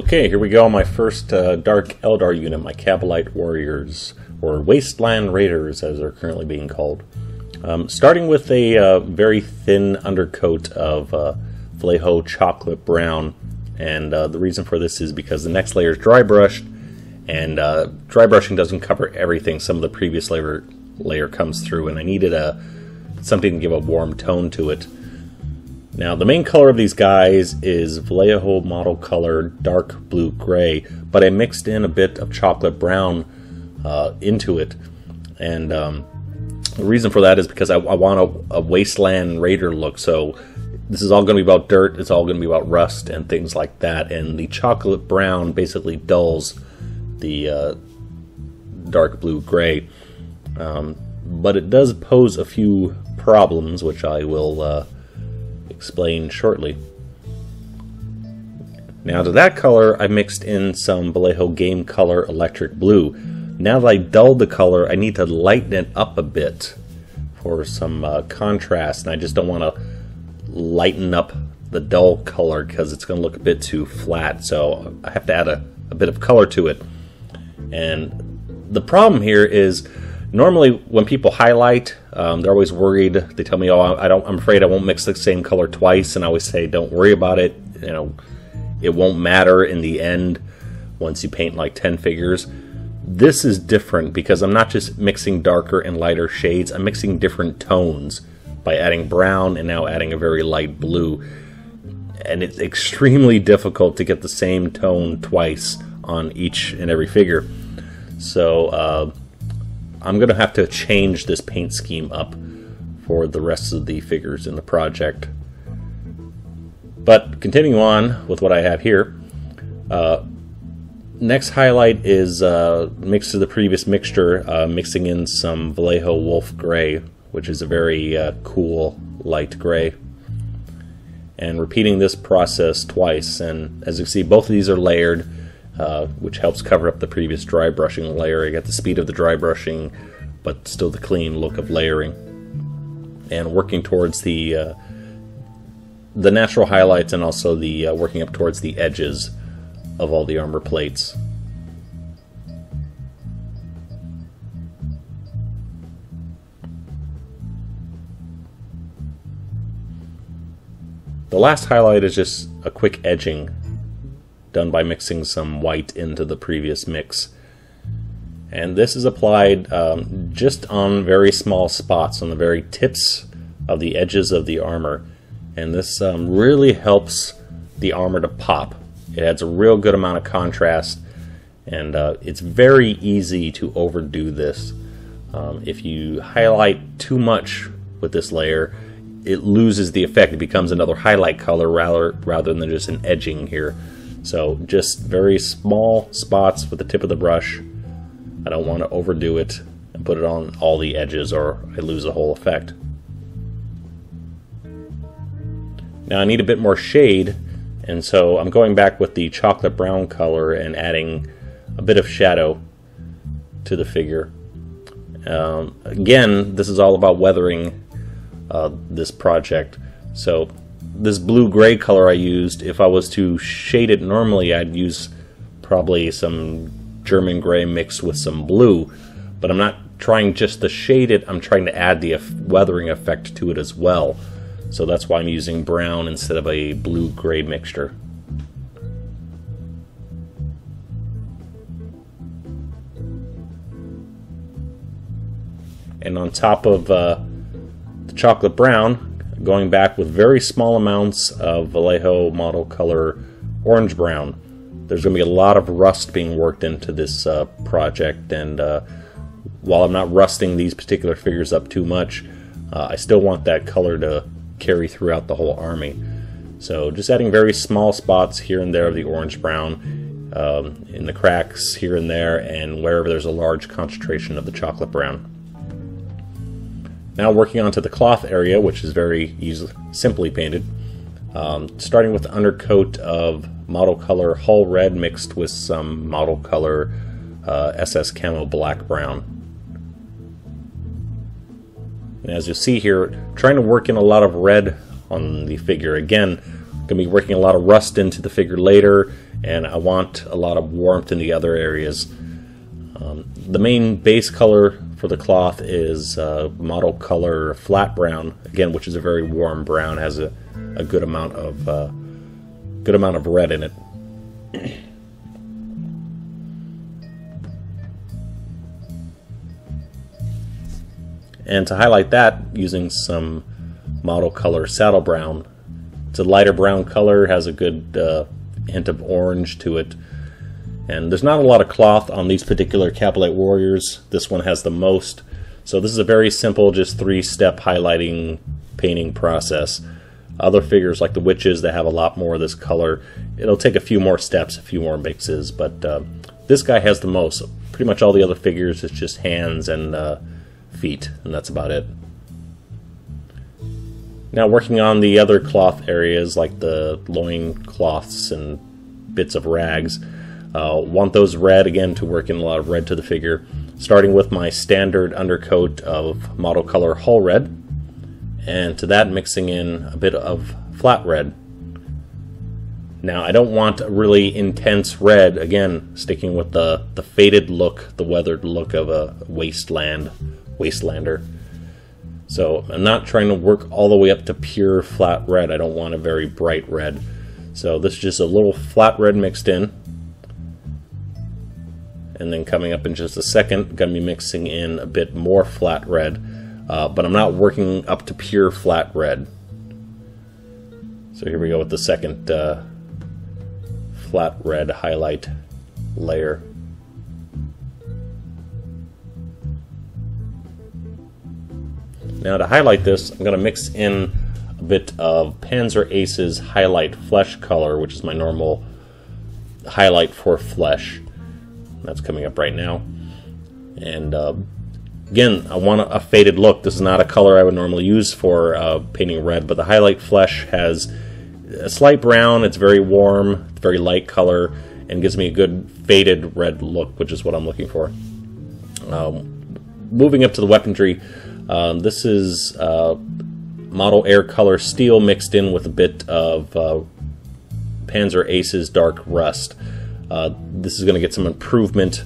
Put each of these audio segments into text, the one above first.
Okay, here we go. My first uh, Dark Eldar unit, my Kabalite Warriors, or Wasteland Raiders as they're currently being called. Um, starting with a uh, very thin undercoat of uh, Vallejo Chocolate Brown, and uh, the reason for this is because the next layer is dry brushed, and uh, dry brushing doesn't cover everything. Some of the previous layer, layer comes through, and I needed a something to give a warm tone to it. Now, the main color of these guys is Vallejo model color dark blue gray, but I mixed in a bit of chocolate brown uh, into it. And um, the reason for that is because I, I want a, a, wasteland raider look. So this is all going to be about dirt, it's all going to be about rust and things like that. And the chocolate brown basically dulls the uh, dark blue gray. Um, but it does pose a few problems, which I will. Uh, explain shortly. Now to that color, I mixed in some Vallejo Game Color Electric Blue. Now that I dulled the color, I need to lighten it up a bit for some uh, contrast, and I just don't want to lighten up the dull color because it's going to look a bit too flat, so I have to add a, a bit of color to it. And the problem here is normally when people highlight, um, they're always worried. They tell me, "Oh, I don't. I'm afraid I won't mix the same color twice." And I always say, "Don't worry about it. You know, it won't matter in the end once you paint like 10 figures." This is different because I'm not just mixing darker and lighter shades. I'm mixing different tones by adding brown and now adding a very light blue. And it's extremely difficult to get the same tone twice on each and every figure. So uh, I'm going to have to change this paint scheme up for the rest of the figures in the project. But continuing on with what I have here, uh, next highlight is uh, mixed to the previous mixture, uh, mixing in some Vallejo Wolf Gray, which is a very uh, cool light gray. And repeating this process twice, and as you see, both of these are layered uh, which helps cover up the previous dry brushing layer. You get the speed of the dry brushing, but still the clean look of layering. And working towards the uh, the natural highlights and also the uh, working up towards the edges of all the armor plates. The last highlight is just a quick edging done by mixing some white into the previous mix. And this is applied um, just on very small spots, on the very tips of the edges of the armor. And this um, really helps the armor to pop. It adds a real good amount of contrast, and uh, it's very easy to overdo this. Um, if you highlight too much with this layer, it loses the effect. It becomes another highlight color rather, rather than just an edging here. So just very small spots with the tip of the brush. I don't want to overdo it and put it on all the edges or I lose the whole effect. Now I need a bit more shade and so I'm going back with the chocolate brown color and adding a bit of shadow to the figure. Um, again, this is all about weathering uh, this project. So this blue-gray color I used, if I was to shade it normally, I'd use probably some German gray mixed with some blue. But I'm not trying just to shade it, I'm trying to add the weathering effect to it as well. So that's why I'm using brown instead of a blue-gray mixture. And on top of uh, the chocolate brown, going back with very small amounts of Vallejo model color orange brown. There's going to be a lot of rust being worked into this uh, project, and uh, while I'm not rusting these particular figures up too much, uh, I still want that color to carry throughout the whole army. So just adding very small spots here and there of the orange brown um, in the cracks here and there, and wherever there's a large concentration of the chocolate brown. Now working onto the cloth area, which is very easily, simply painted. Um, starting with undercoat of model color Hull Red mixed with some model color uh, SS Camo Black Brown. And as you see here, trying to work in a lot of red on the figure. Again, going to be working a lot of rust into the figure later, and I want a lot of warmth in the other areas. Um, the main base color for the cloth is uh, model color flat brown, again, which is a very warm brown, has a, a good amount of uh, good amount of red in it. and to highlight that, using some model color saddle brown. It's a lighter brown color, has a good uh, hint of orange to it. And there's not a lot of cloth on these particular Kabalite Warriors. This one has the most. So this is a very simple, just three-step highlighting painting process. Other figures like the witches that have a lot more of this color, it'll take a few more steps, a few more mixes, but uh, this guy has the most. Pretty much all the other figures, it's just hands and uh, feet, and that's about it. Now working on the other cloth areas like the loin cloths and bits of rags, uh, want those red again to work in a lot of red to the figure. Starting with my standard undercoat of model color hull red, and to that mixing in a bit of flat red. Now I don't want a really intense red, again sticking with the, the faded look, the weathered look of a wasteland, wastelander. So I'm not trying to work all the way up to pure flat red, I don't want a very bright red. So this is just a little flat red mixed in. And then coming up in just a second, going to be mixing in a bit more flat red. Uh, but I'm not working up to pure flat red. So here we go with the second uh, flat red highlight layer. Now to highlight this, I'm going to mix in a bit of Panzer Aces highlight flesh color, which is my normal highlight for flesh. That's coming up right now. And uh, again, I want a, faded look. This is not a color I would normally use for uh, painting red, but the highlight flesh has a slight brown. It's very warm, very light color, and gives me a good faded red look, which is what I'm looking for. Um, moving up to the weaponry, um, this is uh, model air color steel mixed in with a bit of uh, Panzer Aces dark rust. Uh, this is going to get some improvement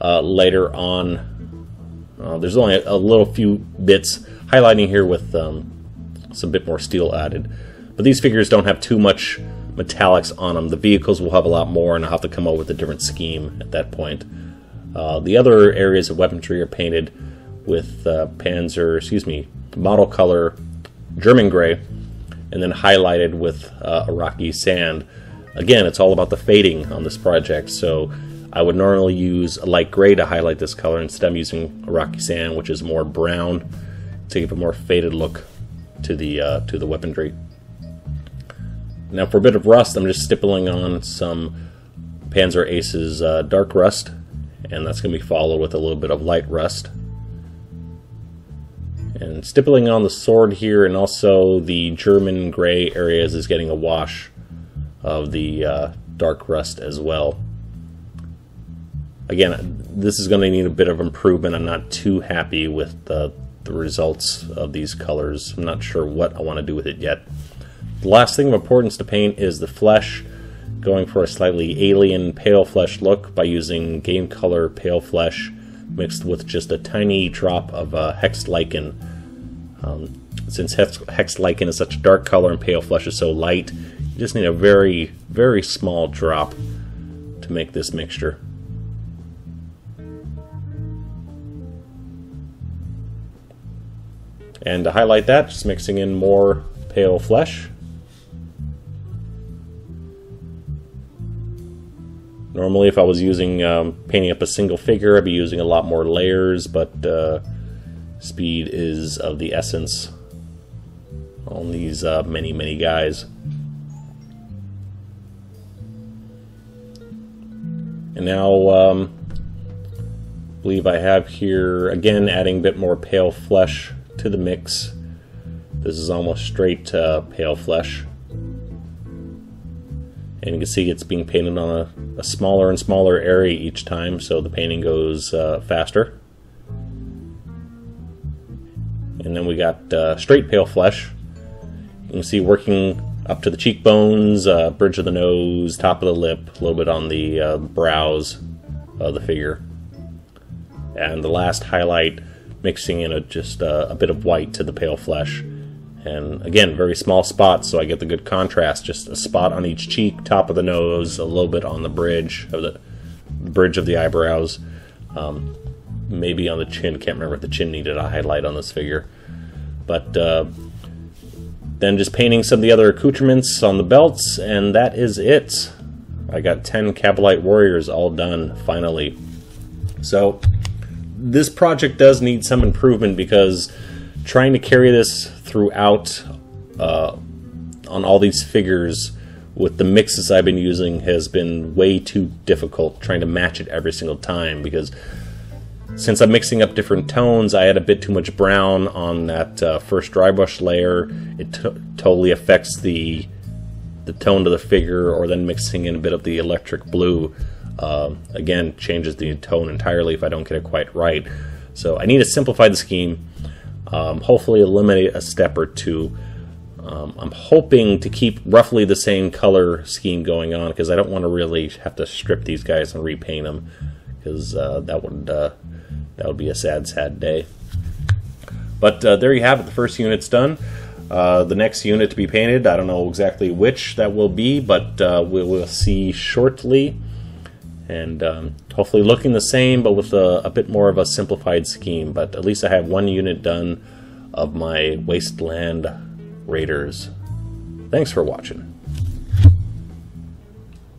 uh, later on. Uh, there's only a, a, little few bits highlighting here with um, some bit more steel added. But these figures don't have too much metallics on them. The vehicles will have a lot more, and I'll have to come up with a different scheme at that point. Uh, the other areas of weaponry are painted with uh, Panzer, excuse me, model color German gray, and then highlighted with uh, Iraqi sand. Again, it's all about the fading on this project, so I would normally use a light gray to highlight this color. Instead, I'm using Iraqi sand, which is more brown, to give a more faded look to the uh, to the weaponry. Now, for a bit of rust, I'm just stippling on some Panzer Aces uh, dark rust, and that's going to be followed with a little bit of light rust. And stippling on the sword here, and also the German gray areas is getting a wash of the uh, dark rust as well. Again, this is going to need a bit of improvement. I'm not too happy with the, the results of these colors. I'm not sure what I want to do with it yet. The last thing of importance to paint is the flesh, going for a slightly alien pale flesh look by using game color pale flesh mixed with just a tiny drop of uh, hex lichen. Um, since hex, hex lichen is such a dark color and pale flesh is so light, you just need a very, very small drop to make this mixture. And to highlight that, just mixing in more pale flesh. Normally, if I was using um, painting up a single figure, I'd be using a lot more layers, but uh, speed is of the essence on these uh, many, many guys. And now, um, believe I have here, again, adding a bit more pale flesh to the mix. This is almost straight uh, pale flesh. And you can see it's being painted on a, a smaller and smaller area each time, so the painting goes uh, faster. And then we got uh, straight pale flesh. You can see working up to the cheekbones, uh, bridge of the nose, top of the lip, a little bit on the uh, brows of the figure. And the last highlight, mixing in a, just uh, a bit of white to the pale flesh. And again, very small spots, so I get the good contrast. Just a spot on each cheek, top of the nose, a little bit on the bridge of the bridge of the eyebrows, um, maybe on the chin. Can't remember if the chin needed a highlight on this figure, but uh, then just painting some of the other accoutrements on the belts, and that is it. I got 10 Kabalite Warriors all done, finally. So, this project does need some improvement because trying to carry this throughout uh, on all these figures with the mixes I've been using has been way too difficult trying to match it every single time because since I'm mixing up different tones, I had a bit too much brown on that uh, first dry brush layer. It totally affects the the tone of the figure, or then mixing in a bit of the electric blue uh, again changes the tone entirely if I don't get it quite right. So I need to simplify the scheme, um, hopefully eliminate a step or two. Um, I'm hoping to keep roughly the same color scheme going on because I don't want to really have to strip these guys and repaint them because uh, that would uh, that would be a sad, sad day. But uh, there you have it. The first unit's done. Uh, the next unit to be painted, I don't know exactly which that will be, but uh, we will see shortly. And um, hopefully looking the same, but with a, a, bit more of a simplified scheme. But at least I have one unit done of my Wasteland Raiders. Thanks for watching.